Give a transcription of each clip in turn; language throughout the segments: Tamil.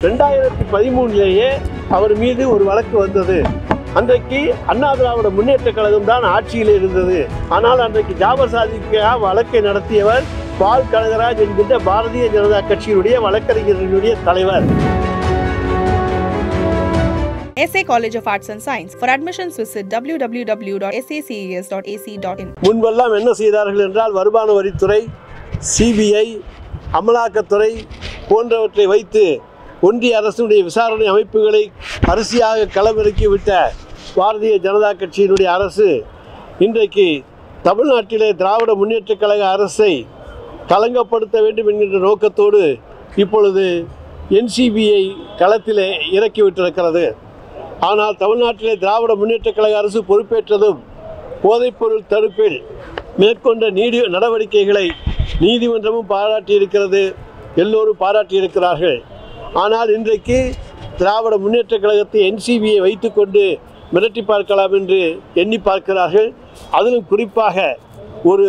ரெண்டாயிரத்தி பதிமூணுலேயே அவர் மீது ஒரு வழக்கு வந்தது அன்றைக்கு அண்ணா திராவிட முன்னேற்ற கழகம் தான் ஆட்சியில் இருந்தது ஆனால் அன்றைக்கு ஜாபர் சாதிக்கா வழக்கை நடத்தியவர் பால் கனகராஜ் என்கின்ற பாரதிய ஜனதா கட்சியினுடைய வழக்கறிஞர்களுடைய தலைவர் SA College of Arts and Science. For admissions, visit www.saces.ac.in. முன்பெல்லாம் என்ன செய்தார்கள் என்றால் வருமான வரித்துறை சிபிஐ அமலாக்கத்துறை போன்றவற்றை வைத்து ஒன்றிய அரசுடைய விசாரணை அமைப்புகளை அரிசியாக களமிறக்கிவிட்ட பாரதிய ஜனதா கட்சியினுடைய அரசு இன்றைக்கு தமிழ்நாட்டிலே திராவிட முன்னேற்றக் கழக அரசை களங்கப்படுத்த வேண்டும் என்கின்ற நோக்கத்தோடு இப்பொழுது என்சிபியை களத்திலே இறக்கிவிட்டிருக்கிறது. ஆனால் தமிழ்நாட்டிலே திராவிட முன்னேற்றக் கழக அரசு பொறுப்பேற்றதும் போதைப்பொருள் தடுப்பில் மேற்கொண்ட நீடி நடவடிக்கைகளை நீதிமன்றமும் பாராட்டியிருக்கிறது. எல்லோரும் பாராட்டியிருக்கிறார்கள். ஆனால் இன்றைக்கு திராவிட முன்னேற்றக் கழகத்தை என்சிபியை வைத்துக்கொண்டு மிரட்டி பார்க்கலாம் என்று எண்ணி பார்க்கிறார்கள். அதிலும் குறிப்பாக ஒரு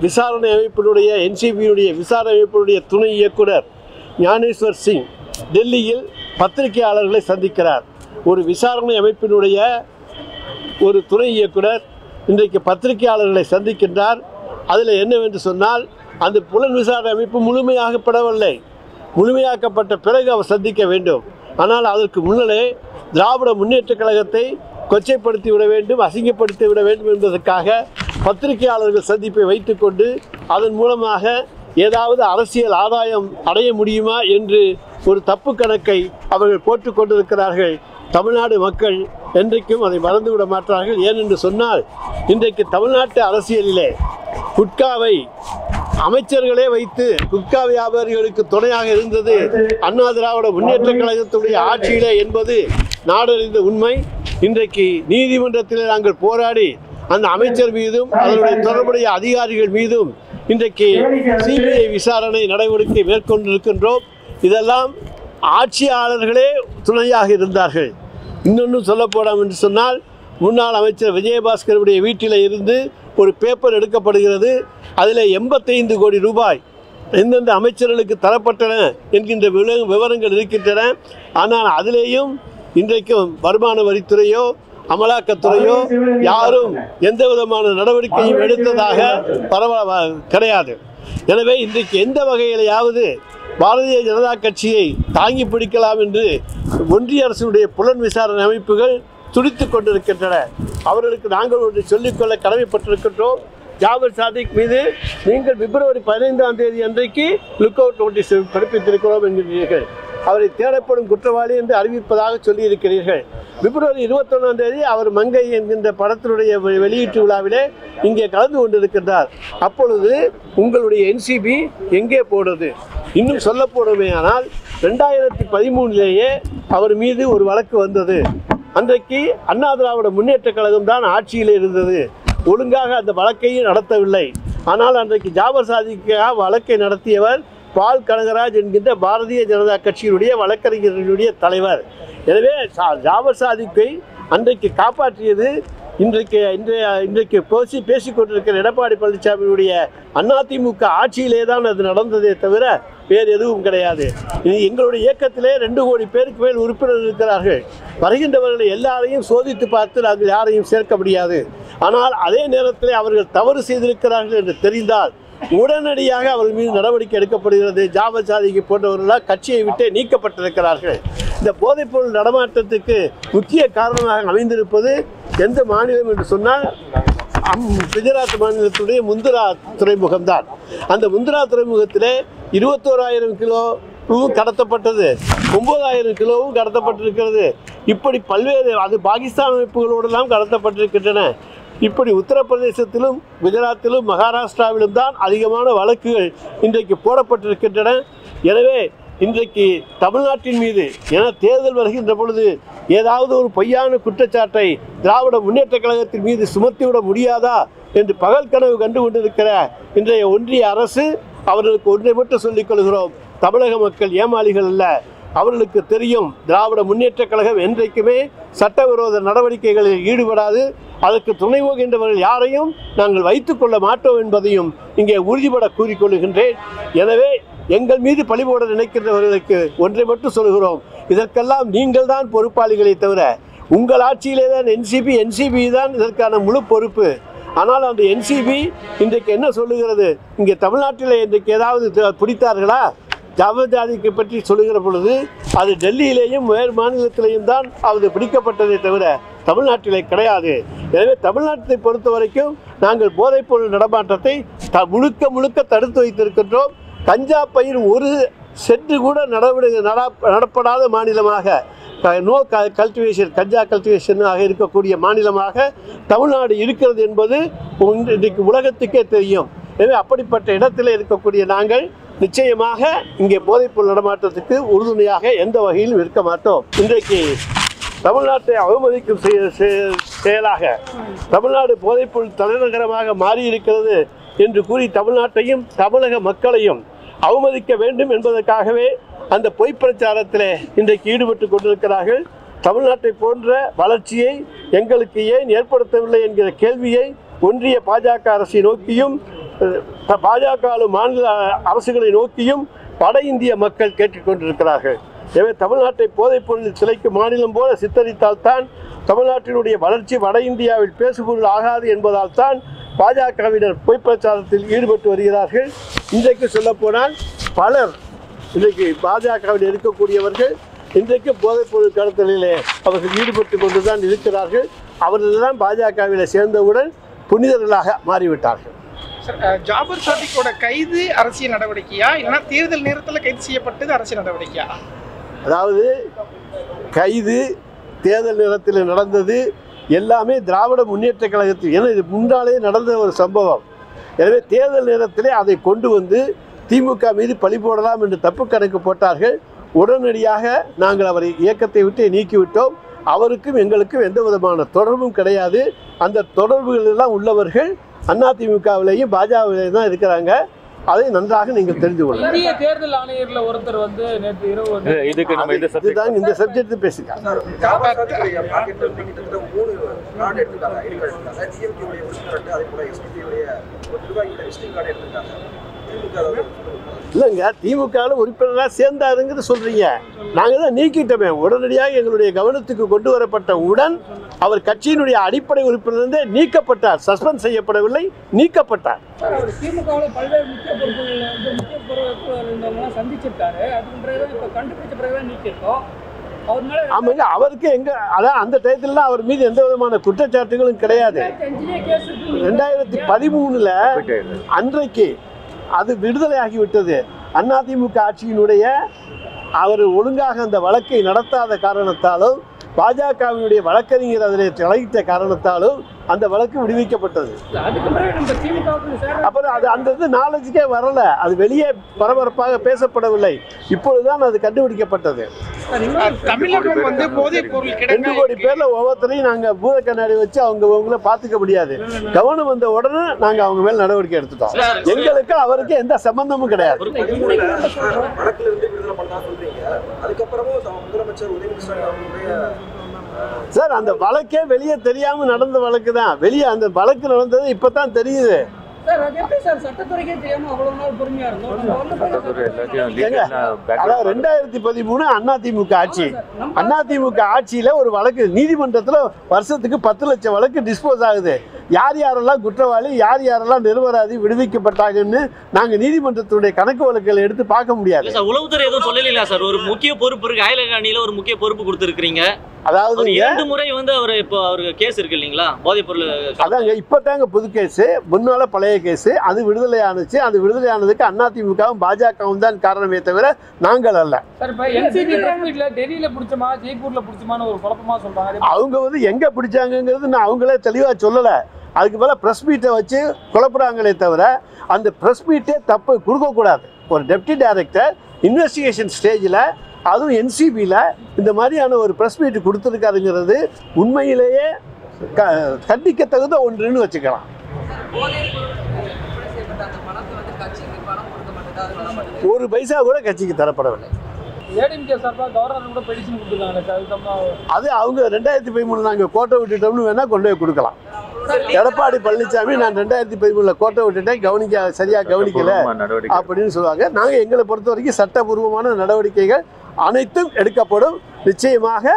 விசாரணை அமைப்பினுடைய என்சிபியினுடைய விசாரணை அமைப்பினுடைய துணை இயக்குனர் ஞானேஸ்வர் சிங் டெல்லியில் பத்திரிகையாளர்களை சந்திக்கிறார். ஒரு விசாரணை அமைப்பினுடைய ஒரு துணை இயக்குனர் இன்றைக்கு பத்திரிகையாளர்களை சந்திக்கின்றார். அதில் என்னவென்று சொன்னால் அந்த புலன் விசாரணை அமைப்பு முழுமையாகப்படவில்லை. முழுமையாக்கப்பட்ட பிறகு அவர் சந்திக்க வேண்டும். ஆனால் அதற்கு முன்னரே திராவிட முன்னேற்றக் கழகத்தை கொச்சைப்படுத்தி விட வேண்டும் அசிங்கப்படுத்தி விட வேண்டும் என்பதற்காக பத்திரிகையாளர்கள் சந்திப்பை வைத்துக்கொண்டு அதன் மூலமாக ஏதாவது அரசியல் ஆதாயம் அடைய முடியுமா என்று ஒரு தப்பு கணக்கை அவர்கள் போட்டுக்கொண்டிருக்கிறார்கள் தமிழ்நாடு மக்கள் என்றைக்கும் அதை மறந்துவிட மாட்டார்கள். ஏனென்று சொன்னால் இன்றைக்கு தமிழ்நாட்டு அரசியலிலே குட்காவை அமைச்சர்களே வைத்து குட்கா வியாபாரிகளுக்கு துணையாக இருந்தது அண்ணா திராவிட முன்னேற்ற கழகத்துடைய ஆட்சியிலே என்பது நாடறிந்த உண்மை. இன்றைக்கு நீதிமன்றத்தில் நாங்கள் போராடி அந்த அமைச்சர் மீதும் அதனுடைய தொடர்புடைய அதிகாரிகள் மீதும் இன்றைக்கு சிபிஐ விசாரணை நடவடிக்கை மேற்கொண்டிருக்கின்றோம். இதெல்லாம் ஆட்சியாளர்களே துணையாக இருந்தார்கள். இன்னொன்று சொல்ல என்று சொன்னால் முன்னாள் அமைச்சர் விஜயபாஸ்கருடைய வீட்டில் இருந்து ஒரு பேப்பர் எடுக்கப்படுகிறது. அதில் எண்பத்தைந்து கோடி ரூபாய் எந்தெந்த அமைச்சர்களுக்கு தரப்பட்டன என்கின்ற விவ விவரங்கள் இருக்கின்றன. ஆனால் அதிலேயும் இன்றைக்கும் வருமான வரித்துறையோ அமலாக்கத்துறையோ யாரும் எந்த விதமான நடவடிக்கையும் எடுத்ததாக பரவ கிடையாது. எனவே இன்றைக்கு எந்த வகையிலையாவது பாரதிய ஜனதா கட்சியை தாங்கி பிடிக்கலாம் என்று ஒன்றிய அரசுடைய புலன் விசாரணை அமைப்புகள் துடித்து கொண்டிருக்கின்றன. அவர்களுக்கு நாங்கள் ஒன்று சொல்லிக்கொள்ள கடமைப்பட்டிருக்கின்றோம். ஜாபர் சாதிக் மீது நீங்கள் பிப்ரவரி பதினைந்தாம் தேதி அன்றைக்கு லுக் அவுட் நோட்டீஸ் பிறப்பித்திருக்கிறோம் என்கிறீர்கள். அவரை தேடப்படும் குற்றவாளி என்று அறிவிப்பதாக சொல்லியிருக்கிறீர்கள். பிப்ரவரி இருபத்தொன்னாம் தேதி அவர் மங்கை என்கின்ற படத்தினுடைய வெ- வெளியீட்டு விழாவிலே இங்கே கலந்து கொண்டிருக்கின்றார். அப்பொழுது உங்களுடைய என்சிபி எங்கே போடுறது? இன்னும் சொல்ல போனோமே ஆனால் ரெண்டாயிரத்தி பதிமூணுலேயே அவர் மீது ஒரு வழக்கு வந்தது. அன்றைக்கு அண்ணா திராவிட முன்னேற்ற கழகம் தான் ஆட்சியில் இருந்தது. ஒழுங்காக அந்த வழக்கையும் நடத்தவில்லை. ஆனால் அன்றைக்கு ஜாபர் சாதிக்காக வழக்கை நடத்தியவர் பால் கனகராஜ் என்கின்ற பாரதிய ஜனதா கட்சியினுடைய வழக்கறிஞர்களுடைய தலைவர். எனவே சா- ஜாபர் சாதிக்கை அன்றைக்கு காப்பாற்றியது இன்றைக்கு இன்றைய இன்றைக்கு பேசி பேசிக்கொண்டிருக்கிற எடப்பாடி பழனிசாமியுடைய அதிமுக ஆட்சியிலே தான் அது நடந்ததே தவிர வேறு எதுவும் கிடையாது. இது எங்களுடைய இயக்கத்திலே ரெண்டு கோடி பேருக்கு மேல் உறுப்பினர் இருக்கிறார்கள். வருகின்றவர்களை எல்லாரையும் சோதித்து பார்த்து நாங்கள் யாரையும் சேர்க்க முடியாது. ஆனால் அதே நேரத்தில் அவர்கள் தவறு செய்திருக்கிறார்கள் என்று தெரிந்தால் உடனடியாக அவர்கள் மீது நடவடிக்கை எடுக்கப்படுகிறது. ஜாபர் சாதிக்கு போன்றவர்களால் கட்சியை விட்டே நீக்கப்பட்டிருக்கிறார்கள். இந்த போதைப்பொருள் நடமாட்டத்துக்கு முக்கிய காரணமாக அமைந்திருப்பது எந்த மாநிலம் என்று சொன்னால் அம் குஜராத் மாநிலத்துடைய முந்திரா துறைமுகம்தான். அந்த முந்திரா துறைமுகத்தில் இருபத்தோராயிரம் கிலோ கடத்தப்பட்டது. ஒன்பதாயிரம் கிலோவும் கடத்தப்பட்டிருக்கிறது. இப்படி பல்வேறு அது பாகிஸ்தான் அமைப்புகளோடெல்லாம் கடத்தப்பட்டிருக்கின்றன. இப்படி உத்தரப்பிரதேசத்திலும் குஜராத்திலும் மகாராஷ்டிராவிலும் தான் அதிகமான வழக்குகள் இன்றைக்கு போடப்பட்டிருக்கின்றன. எனவே இன்றைக்கு தமிழ்நாட்டின் மீது என தேர்தல் வருகின்ற பொழுது ஏதாவது ஒரு பொய்யான குற்றச்சாட்டை திராவிட முன்னேற்ற கழகத்தின் மீது சுமத்திவிட முடியாதா என்று பகல் கனவு கண்டு கொண்டிருக்கிற இன்றைய ஒன்றிய அரசு அவர்களுக்கு ஒன்றை மட்டும் சொல்லிக் கொள்கிறோம். தமிழக மக்கள் ஏமாளிகள் அல்ல. அவர்களுக்கு தெரியும் திராவிட முன்னேற்ற கழகம் என்றைக்குமே சட்டவிரோத நடவடிக்கைகளில் ஈடுபடாது. அதற்கு துணை போகின்றவர்கள் யாரையும் நாங்கள் வைத்துக்கொள்ள மாட்டோம் என்பதையும் இங்கே உறுதிபட கூறிக்கொள்கின்றேன் எனவே எங்கள் மீது பழிபோட நினைக்கின்றவர்களுக்கு ஒன்றை மட்டும் சொல்கிறோம். இதற்கெல்லாம் நீங்கள் தான் பொறுப்பாளிகளை தவிர உங்கள் ஆட்சியிலே தான் என்சிபி என்சிபி தான் இதற்கான முழு பொறுப்பு. ஆனால் அந்த என்சிபி இன்றைக்கு என்ன சொல்லுகிறது? இங்கே தமிழ்நாட்டில் இன்றைக்கு ஏதாவது பிடித்தார்களா? ஜாதிக்கு பற்றி சொல்லுகிற பொழுது அது டெல்லியிலேயும் வேறு மாநிலத்திலேயும் தான் அது பிடிக்கப்பட்டதை தவிர தமிழ்நாட்டிலே கிடையாது. எனவே தமிழ்நாட்டை பொறுத்த வரைக்கும் நாங்கள் போதைப்பொருள் நடமாட்டத்தை த முழுக்க முழுக்க தடுத்து வைத்திருக்கின்றோம். கஞ்சா பயிர் ஒரு சென்று கூட நடவடிக்கை நட நடப்படாத மாநிலமாக நோ க கல்டிவேஷன் கஞ்சா கல்டிவேஷனாக இருக்கக்கூடிய மாநிலமாக தமிழ்நாடு இருக்கிறது என்பது இன்றைக்கு உலகத்துக்கே தெரியும். எனவே அப்படிப்பட்ட இடத்தில் இருக்கக்கூடிய நாங்கள் நிச்சயமாக இங்கே போதைப்பொருள் நடமாட்டத்துக்கு உறுதுணையாக எந்த வகையிலும் இருக்க மாட்டோம். இன்றைக்கு தமிழ்நாட்டை அவமதிக்கும் செயலாக தமிழ்நாடு போதைப்பொருள் தலைநகரமாக மாறி இருக்கிறது என்று கூறி தமிழ்நாட்டையும் தமிழக மக்களையும் அவமதிக்க வேண்டும் என்பதற்காகவே அந்த பொய் பிரச்சாரத்திலே இன்றைக்கு ஈடுபட்டு கொண்டிருக்கிறார்கள். தமிழ்நாட்டை போன்ற வளர்ச்சியை எங்களுக்கு ஏன் ஏற்படுத்தவில்லை என்கிற கேள்வியை ஒன்றிய பாஜக அரசை நோக்கியும் பாஜக மாநில அரசுகளை நோக்கியும் வட இந்திய மக்கள் கேட்டுக்கொண்டிருக்கிறார்கள் எனவே தமிழ்நாட்டை போதைப் பொருளில் சிலைக்கும் மாநிலம் போல சித்தரித்தால்தான் தமிழ்நாட்டினுடைய வளர்ச்சி வட இந்தியாவில் பேசுபொருள் ஆகாது என்பதால் தான் பாஜகவினர் பொய் பிரச்சாரத்தில் ஈடுபட்டு வருகிறார்கள். இன்றைக்கு சொல்லப்போனால் பலர் இன்றைக்கு பாஜகவில் இருக்கக்கூடியவர்கள் இன்றைக்கு போதைப்பொருள் கடத்தலிலே அவர்கள் ஈடுபட்டு கொண்டு தான் இருக்கிறார்கள். அவர்களெல்லாம் பாஜகவில் சேர்ந்தவுடன் புனிதர்களாக மாறிவிட்டார்கள். ஜாபர் சாதிக்கோட கைது அரசியல் நடவடிக்கையா? இல்லைன்னா தேர்தல் நேரத்தில் கைது செய்யப்பட்டது அரசியல் நடவடிக்கையா? அதாவது கைது தேர்தல் நேரத்தில் நடந்தது எல்லாமே திராவிட முன்னேற்ற கழகத்தில் ஏன்னா இது முன்னாலே நடந்த ஒரு சம்பவம். எனவே தேர்தல் நேரத்திலே அதை கொண்டு வந்து திமுக மீது பழி போடலாம் என்று தப்பு கணக்கு போட்டார்கள். உடனடியாக நாங்கள் அவரை இயக்கத்தை விட்டு நீக்கிவிட்டோம். அவருக்கும் எங்களுக்கும் எந்த விதமான தொடர்பும் கிடையாது. அந்த தொடர்புகளெல்லாம் உள்ளவர்கள் அதிமுகவிலேயும் பாஜகவிலேயும் தான் இருக்கிறாங்க. அதை நன்றாக நீங்கள் தெரிந்து கொள்ளலாம் இந்திய தேர்தல் ஆணையர்ல ஒருத்தர் வந்து நேற்று இரவு இதுக்கு நம்ம இந்த சப்ஜெக்ட் இதுதான் இந்த சப்ஜெக்ட் பேசிக்கலாம் காமராஜருடைய பாக்கெட்ல இருந்து கிட்டத்தட்ட மூணு கார்டு எடுத்துட்டாங்க ஐடி கார்டு எடுத்தாங்க டிஎம்கே உடைய உறுப்பினர் அதே போல எஸ்பிபி உடைய ஒரு நிர்வாகியோட விசிட்டிங் கார்டு எடுத்துட்டாங்க திமுக அதை இல்லைங்க திமுகவில் உறுப்பினராக சேர்ந்தாருங்கிறது சொல்றீங்க. நாங்கள் தான் நீக்கிட்டோமே. உடனடியாக எங்களுடைய கவனத்துக்கு கொண்டு வரப்பட்ட உடன் அவர் கட்சியினுடைய அடிப்படை உறுப்பினர்ந்தே நீக்கப்பட்டார். சஸ்பெண்ட் செய்யப்படவில்லை நீக்கப்பட்டார். ஆமாங்க அவருக்கு எங்க அதான் அந்த டயத்துலலாம் அவர் மீது எந்த விதமான குற்றச்சாட்டுகளும் கிடையாது. ரெண்டாயிரத்தி பதிமூணுல அன்றைக்கு அது விடுதலையாகிவிட்டது. அதிமுக ஆட்சியினுடைய அவர் ஒழுங்காக அந்த வழக்கை நடத்தாத காரணத்தாலும் பாஜகவினுடைய வழக்கறிஞர் அதில் தலையிட்ட காரணத்தாலும் அந்த வழக்கு விடுவிக்கப்பட்டது. அப்புறம் அது அந்த இது நாலேஜுக்கே வரல. அது வெளியே பரபரப்பாக பேசப்படவில்லை. இப்பொழுதுதான் அது கண்டுபிடிக்கப்பட்டது. ரெண்டு கோடி பேர்ல ஒவ்வொருத்தரையும் நாங்க பூத கண்ணாடி வச்சு அவங்க அவங்கள பாத்துக்க முடியாது. கவனம் வந்த உடனே நாங்க அவங்க மேல் நடவடிக்கை எடுத்துட்டோம். எங்களுக்கு அவருக்கு எந்த சம்பந்தமும் கிடையாது. வழக்குல இருந்து விடுதலை பண்ணா சொல்றீங்க. அதுக்கப்புறமும் முதலமைச்சர் உதயநிதி ஸ்டாலின் அவர்களுடைய சார் அந்த வழக்கே வெளியே தெரியாம நடந்த வழக்கு தான். வெளியே அந்த வழக்கு நடந்தது இப்பதான் தெரியுது. ரெண்டாயிரத்தி பதிமூணு அதிமுக ஆட்சி. அதிமுக ஆட்சியில ஒரு வழக்கு நீதிமன்றத்துல வருஷத்துக்கு பத்து லட்சம் வழக்கு டிஸ்போஸ் ஆகுது. யார் யாரெல்லாம் குற்றவாளி யார் யாரெல்லாம் நிரபராதி விடுவிக்கப்பட்டாங்கன்னு நாங்க நீதிமன்றத்துடைய கணக்கு வழக்குகளை எடுத்து பார்க்க முடியாது. உளவுத்துறை எதுவும் சொல்லலையா சார்? ஒரு முக்கிய பொறுப்பு இருக்கு. அயலக அணியில ஒரு முக்கிய பொறுப்பு கொடுத்துருக்கீங்க அதாவது இரண்டு முறை வந்து அவர் இப்போ அவருக்கு கேஸ் இருக்கு இல்லைங்களா? போதைப் பொருள் அதாங்க இப்பதாங்க புது கேஸ் முன்னால பழைய கேஸ் அது விடுதலை ஆனுச்சு அது விடுதலை ஆனதுக்கு அதிமுகவும் பாஜகவும் தான் காரணமே தவிர நாங்கள் அல்ல. இப்போ டெல்லியில பிடிச்சமா ஜெய்ப்பூர்ல பிடிச்சமான்னு ஒரு குழப்பமா சொல்றாங்க. அவங்க வந்து எங்க பிடிச்சாங்கங்கிறது நான் அவங்களே தெளிவா சொல்லல. அதுக்கு மேல ப்ரெஸ் மீட்டை வச்சு குழப்புறாங்களே தவிர அந்த ப்ரெஸ் மீட்டே தப்பு கொடுக்கக்கூடாது. ஒரு டெப்டி டைரக்டர் இன்வெஸ்டிகேஷன் ஸ்டேஜில் அதுவும் என்சிபியில் இந்த மாதிரியான ஒரு ப்ரெஸ் மீட் கொடுத்துருக்காருங்கிறது உண்மையிலேயே க கண்டிக்க தகுந்த ஒன்றுன்னு வச்சுக்கலாம். ஒரு பைசா கூட கட்சிக்கு தரப்படவில்லை. அது அவங்க ரெண்டாயிரத்தி பதிமூணு நாங்கள் கோட்டை விட்டுட்டோம்னு வேணால் கொண்டு போய் கொடுக்கலாம். எடப்பாடி பழனிசாமி நான் ரெண்டாயிரத்தி பதிமூணுல கோட்டை விட்டுட்டேன் கவனிக்க சரியா கவனிக்கல அப்படின்னு சொல்லுவாங்க. நாங்க எங்களை பொறுத்த வரைக்கும் சட்டபூர்வமான நடவடிக்கைகள் அனைத்தும் எடுக்கப்படும். நிச்சயமாக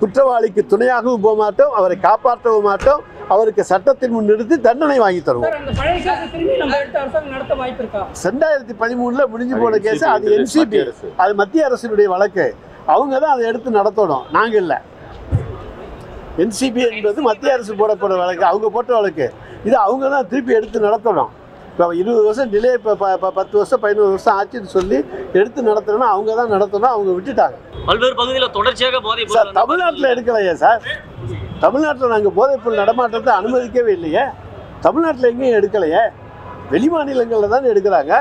குற்றவாளிக்கு துணையாகவும் போக மாட்டோம் அவரை காப்பாற்றவும் மாட்டோம் அவருக்கு சட்டத்தின் முன் நிறுத்தி தண்டனை வாங்கி தருவோம். சார் அந்த பழைய கேஸ் திரும்பி நம்ம எடுத்து அரசாங்கம் நடத்த வாய்ப்பு இருக்கா? ரெண்டாயிரத்தி பதிமூணுல முடிஞ்சு போன கேஸ் அது என்சிபி அது மத்திய அரசினுடைய வழக்கு. அவங்க தான் அதை எடுத்து நடத்தணும். நாங்க இல்லை. என்சிபி என்பது மத்திய அரசு போடப்பட வழக்கு அவங்க போட்ட வழக்கு. இது அவங்க தான் திருப்பி எடுத்து நடத்தணும். இப்போ இருபது வருஷம் டிலே இப்போ பத்து வருஷம் பதினோரு வருஷம் ஆச்சுன்னு சொல்லி எடுத்து நடத்தணும்னா அவங்க தான் நடத்தணும் அவங்க விட்டுட்டாங்க. பல்வேறு பகுதியில் தொடர்ச்சியாக போதை சார் தமிழ்நாட்டில் எடுக்கலையே சார். தமிழ்நாட்டில் நாங்கள் போதைப்பொருள் நடமாட்டத்தை அனுமதிக்கவே இல்லையே. தமிழ்நாட்டில் எங்கேயும் எடுக்கலையே. வெளி மாநிலங்களில் தானே எடுக்கிறாங்க.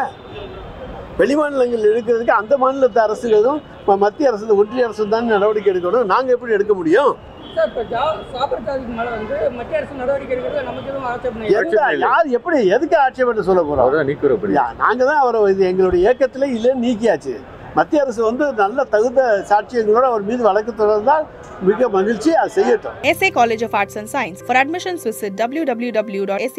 வெளி மாநிலங்கள் எடுக்கிறதுக்கு அந்த மாநிலத்து அரசுகளும் மத்திய அரசு ஒன்றிய அரசு தான் நடவடிக்கை எடுக்கணும். நாங்கள் எப்படி எடுக்க முடியும்? சார் இப்போ ஜா சாபர் ஜாதிக்கு மேலே வந்து மத்திய அரசு நடவடிக்கை எடுக்கிறது நமக்கு எதுவும் ஆட்சேபனை இல்லை. எந்த யார் எப்படி எதுக்கு ஆட்சேபனை சொல்ல போகிறோம் நாங்கள் தான் அவரை இது எங்களுடைய இயக்கத்திலே இல்லைன்னு நீக்கியாச்சு மத்திய அரசு வந்து நல்ல தகுந்த சாட்சியங்களோட அவர் மீது வழக்கு தொடர்ந்தால் மிக மகிழ்ச்சி அது செய்யட்டும் SA College of Arts and Science. For admissions, visit www.saces.ac.in.